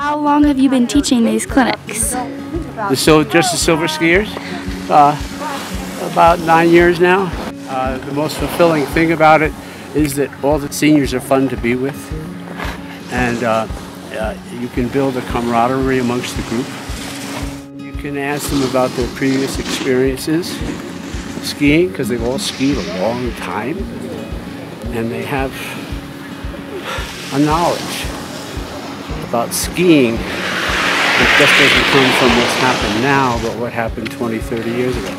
How long have you been teaching these clinics? The sil- just the silver skiers, uh, about nine years now. Uh, the most fulfilling thing about it is that all the seniors are fun to be with, and uh, uh, you can build a camaraderie amongst the group. You can ask them about their previous experiences skiing because they've all skied a long time, and they have a knowledge about skiing that just doesn't come from what's happened now, but what happened 20, 30 years ago.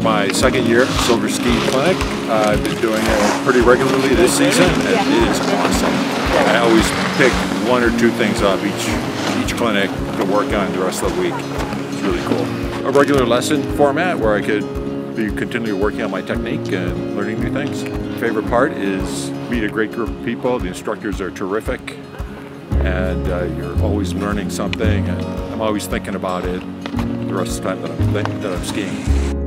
my second year Silver Ski Clinic. Uh, I've been doing it pretty regularly this season, and it is awesome. I always pick one or two things off each each clinic to work on the rest of the week. It's really cool. A regular lesson format where I could be continually working on my technique and learning new things. Favorite part is meet a great group of people. The instructors are terrific, and uh, you're always learning something. And I'm always thinking about it the rest of the time that I'm, that I'm skiing.